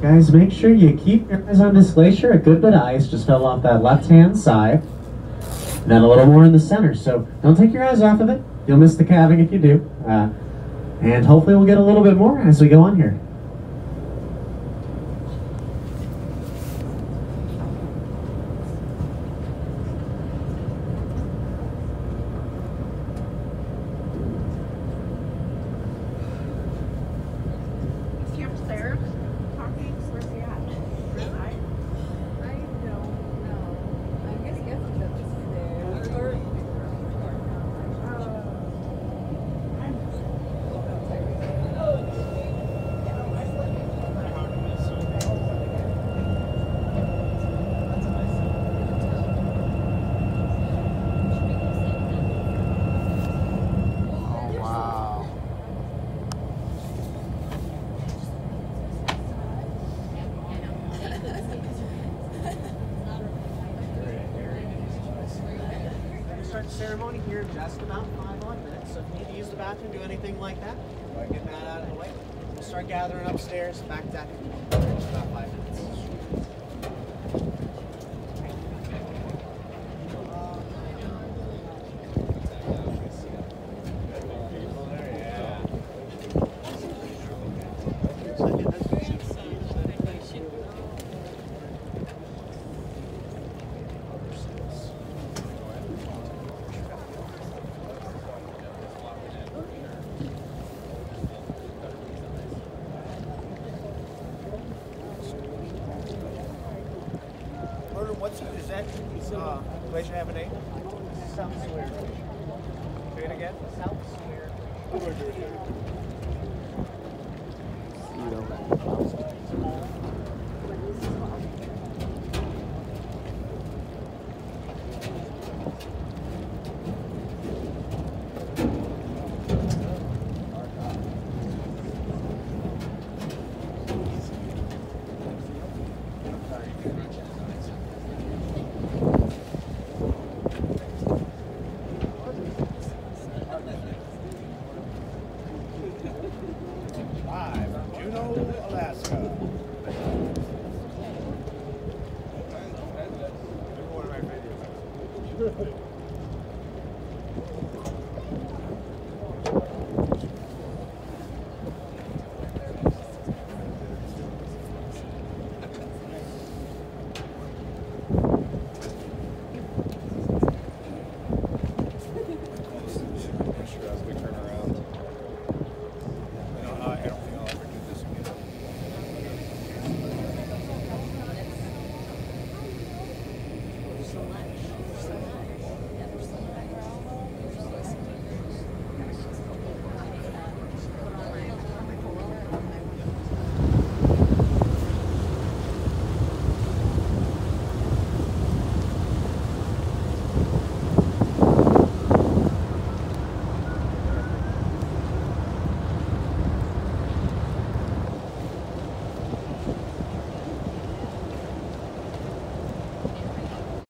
Guys, make sure you keep your eyes on this glacier. A good bit of ice just fell off that left-hand side. And then a little more in the center. So don't take your eyes off of it. You'll miss the calving if you do. Uh, and hopefully we'll get a little bit more as we go on here. Start the ceremony here in just about five odd minutes. So if you need to use the bathroom, do anything like that, and get that out of the way. We'll start gathering upstairs, back deck, just about five Population Avenue? South Swear. Say it again? South Square See you